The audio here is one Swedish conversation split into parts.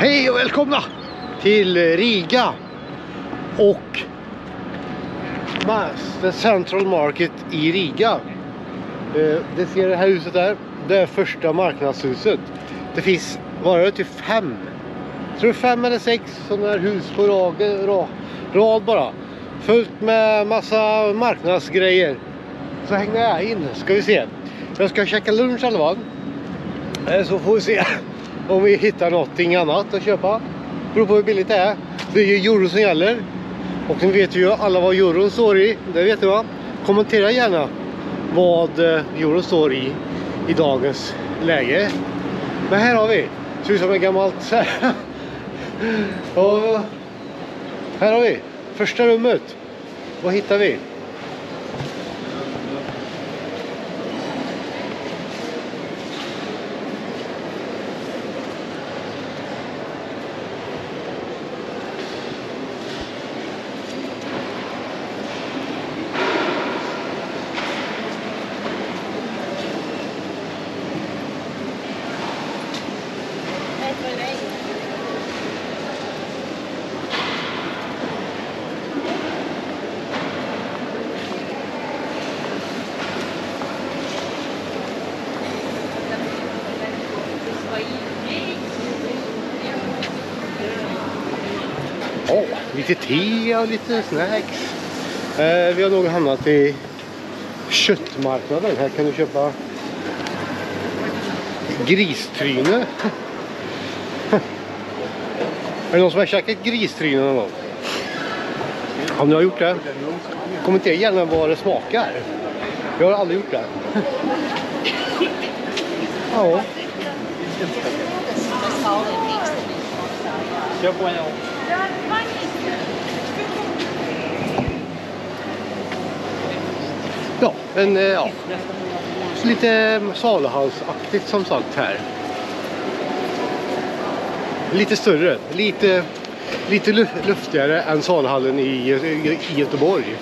Hej och välkomna till Riga och The Central Market i Riga. Eh, det ser det här huset där. Det är första marknadshuset. Det finns, var det typ fem? Jag tror fem eller sex sådana här hus på rad, rad bara. Fullt med massa marknadsgrejer. Så hänger jag in, ska vi se. Jag ska käka lunch i alla fall. Eh, så får vi se om vi hittar någonting annat att köpa. Beror på hur billigt det är. Det är ju euro som gäller. Och nu vet ju alla vad euron står i. Det vet du va? Kommentera gärna vad eh, euron står i i dagens läge. Men här har vi. Ser ut som en gammalt... Och här har vi första rummet. Vad hittar vi? Lite te och lite snacks. Eh, vi har nog hamnat i köttmarknaden. Här kan du köpa gristryne. är det någon som har käkat gristryne någon gång? Om ni har gjort det, kommentera gärna vad det smakar. Jag har aldrig gjort det. ja. Puedo. Ja, en, eh, ja. Lite saluhallsaktigt som sagt här. Lite större, lite, lite luftigare än saluhallen i, i Göteborg.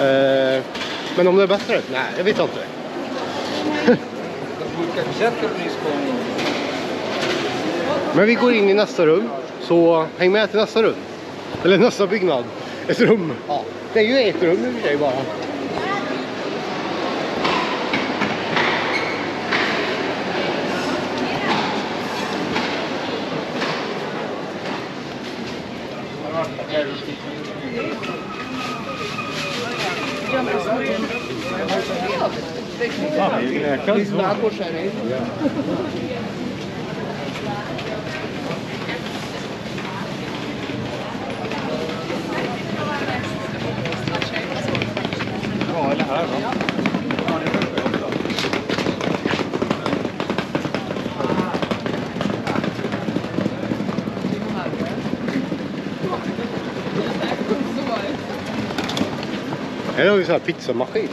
Eh, men om det är bättre? Nej, jag vet inte. men vi går in i nästa rum så häng med till nästa rum. Eller nästa byggnad. Ett rum. Ja, det är ju ett rum i och för sig bara. Ja, eller här va? Ja, det brukar jag också. Här har vi så här pizzamaskin.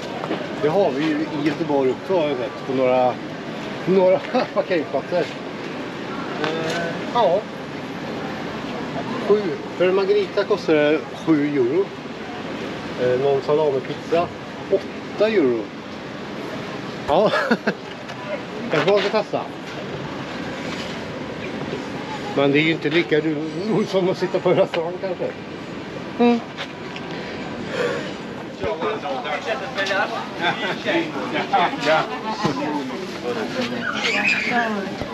Det har vi ju i Göteborg också har jag sett på några, några parkeringsplatser. Eh, ja. Sju. För en margarita kostar det 7 euro. Eh, någon salamipizza 8 euro. Ja. Kanske man ska testa. Men det är ju inte lika roligt som att sitta på en restaurang kanske. Mm. Ja. Ser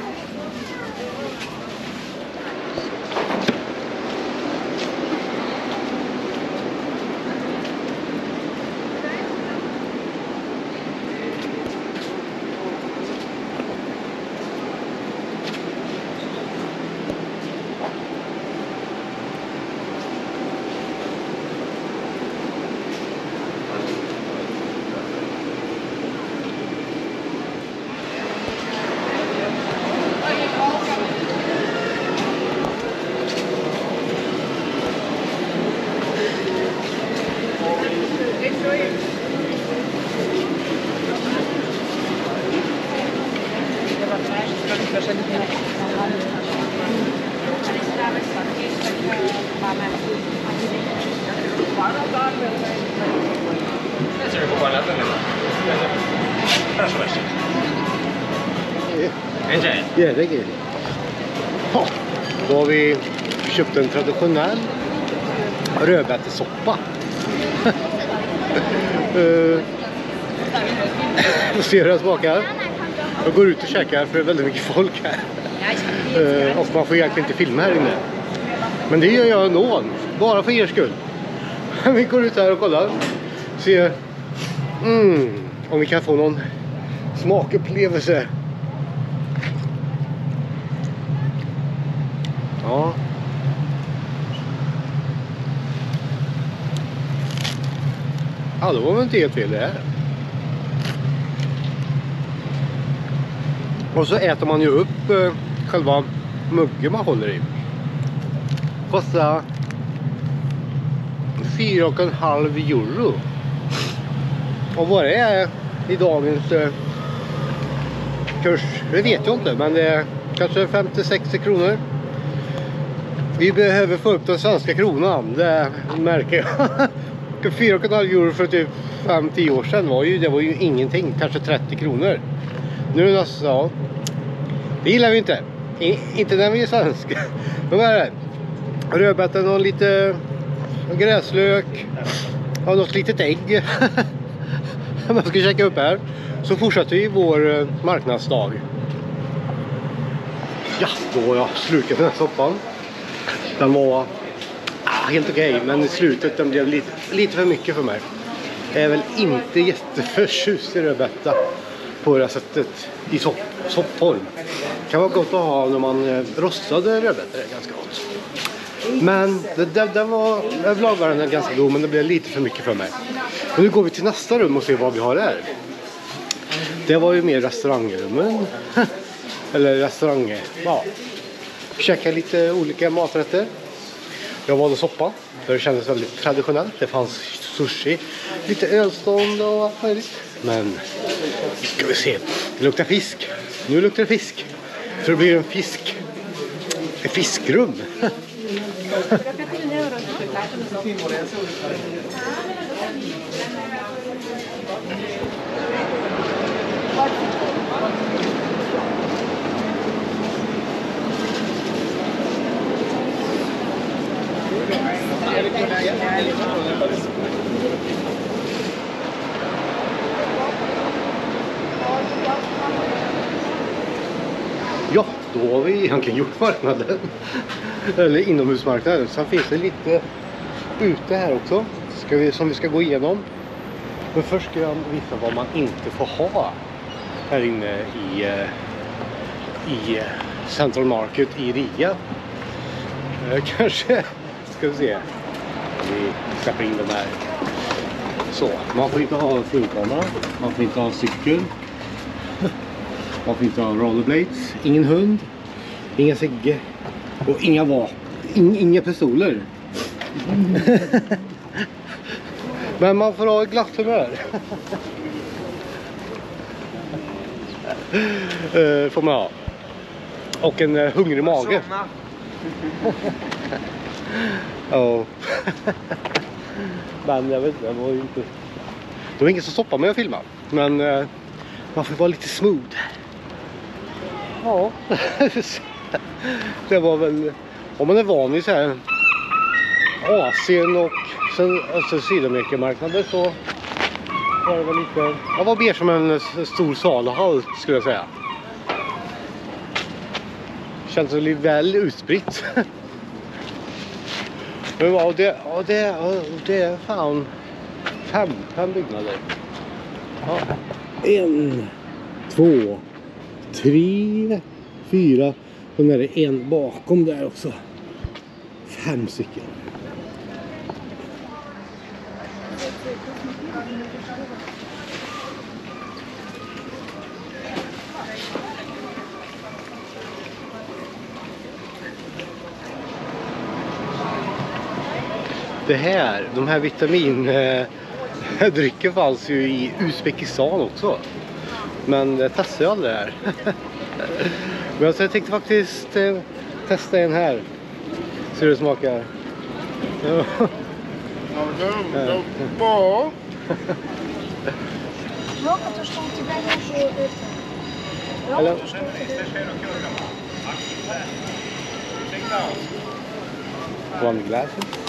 Yeah. Enjoy. Ja, det you. Oh. Då har vi köpt en traditionell rödbetesoppa. uh, eh, ser hur den smakar. Jag går ut och käkar för det är väldigt mycket folk här. Uh, och man får egentligen inte filma här inne. Men det gör jag ändå. Bara för er skull. vi går ut här och kollar. Ser mm, om vi kan få någon smakupplevelse. Ja. Ja, det var väl inte helt fel det här. Och så äter man ju upp eh, själva muggen man håller i. Kostar 4,5 euro. Och vad det är i dagens eh, kurs, det vet jag inte. Men det är kanske 50-60 kronor. Vi behöver få upp den svenska kronan, det märker jag. 4,5 euro för typ 5-10 år sedan var ju, det var ju ingenting, kanske 30 kronor. Nu nästan, alltså- ja. Det gillar vi inte. I, inte när vi är svenska. Men vad är det? Rödbetan och lite gräslök. Och något litet ägg. Man ska checka upp här. Så fortsätter vi vår eh, marknadsdag. Ja, då har jag slukat den här soppan. Den var ah, helt okej, okay, men i slutet den blev lite, lite för mycket för mig. Jag är väl inte jätteförtjust i rödbeta på det här sättet i sopp, soppform. Kan vara gott att ha när man eh, rostade rödbetor, det är ganska gott. Men det, det, det var, överlag var den ganska god men det blev lite för mycket för mig. Och nu går vi till nästa rum och ser vad vi har där. Det var ju mer restaurangrummen. Eller restaurang, ja. Käka lite olika maträtter. Jag valde soppa. för Det kändes väldigt traditionellt. Det fanns sushi, lite ölstånd och allt möjligt. Men ska vi se. Det luktar fisk. Nu luktar det fisk. Så det blir en fisk. Ett fiskrum. Ja, då har vi egentligen gjort marknaden. Eller inomhusmarknaden. Sen finns det lite ute här också. Ska vi, som vi ska gå igenom. Men först ska jag visa vad man inte får ha här inne i, eh, i eh, Central Market i Riga. Eh, kanske ska vi se. Vi släpper in de här. Så, man får inte ha flygkamera. Man får inte ha cykel. Man får inte ha rollerblades. Ingen hund. Inga cigg. Och inga vapen. In, inga pistoler. Men man får ha ett glatt humör. får man ha. Och en uh, hungrig mage. Ja. Men jag vet inte, det var ju inte... Det var ingen som stoppade mig att filma. Men uh, man får vara lite smooth. Ja. det var väl... Om man är van vid så här Asien och sen, alltså Sydamerikamarknader så var det väl lite... Det var mer som en stor saluhall skulle jag säga. Känns väl utspritt. Men ja, det, och, det, och det är fan fem, fem byggnader. Ja. En, två, tre, fyra. Och är det en bakom där också. Fem stycken. det här, de här vitamindrycken eh, fanns ju i Uzbekistan också. Men eh, jag testade ju aldrig det här. Men alltså jag tänkte faktiskt eh, testa en här. Se hur det smakar. Bra. Hello. One glasses.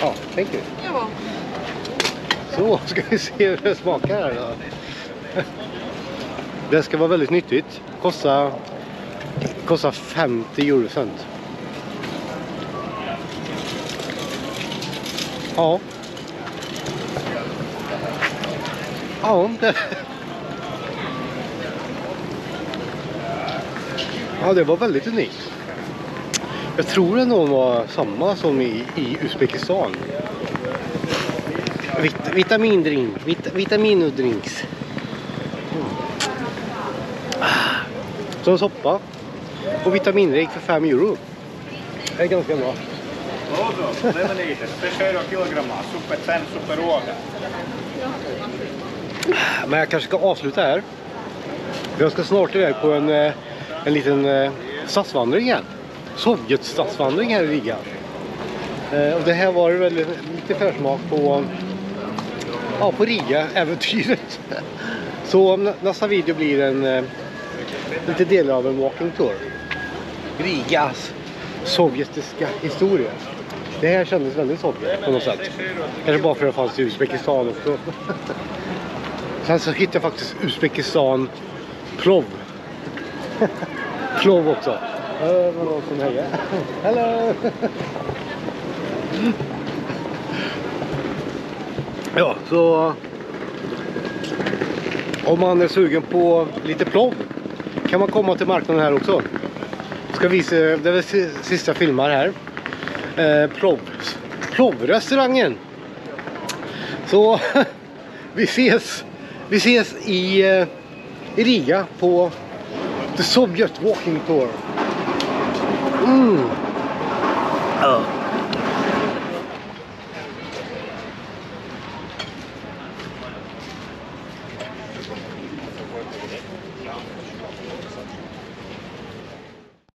Ja, thank you. Ja. Så, ska vi se hur det smakar här då. Det ska vara väldigt nyttigt. Kostar, kostar 50 eurocent. Ja. Ja, det... Ja, det var väldigt unikt. Jag tror det nog var samma som i, i Uzbekistan. Vit, vitamindrink, vit, vitaminudrinks. Mm. Ah, Så soppa. Och vitaminrik för 5 euro. Det är ganska bra. Lemonade, 6 euro kilogrammaa, super sen, superruoka. Men jag kanske ska avsluta här. Jag ska snart iväg på en, eh, en liten eh, stadsvandring igen. Sovjetstadsvandring här i Riga. Eh, Och det här var väl lite försmak på, ja, på Riga-äventyret. Så nästa video blir en eh, lite delar av en walking tour. Rigas sovjetiska historia. Det här kändes väldigt Sovjet på något sätt. Kanske bara för att det fanns i Uzbekistan också. Sen så hittade jag faktiskt Uzbekistan plov. plov också. Uh, det någon som hejade. Hello! ja, så om man är sugen på lite plov kan man komma till marknaden här också. Ska visa, det är väl sista filmar här. Eh, plov. Plovrestaurangen. Så vi ses, vi ses i, eh, i Riga på The Soviet Walking Tour. Mm. Ja.